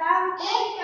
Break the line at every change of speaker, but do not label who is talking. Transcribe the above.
dar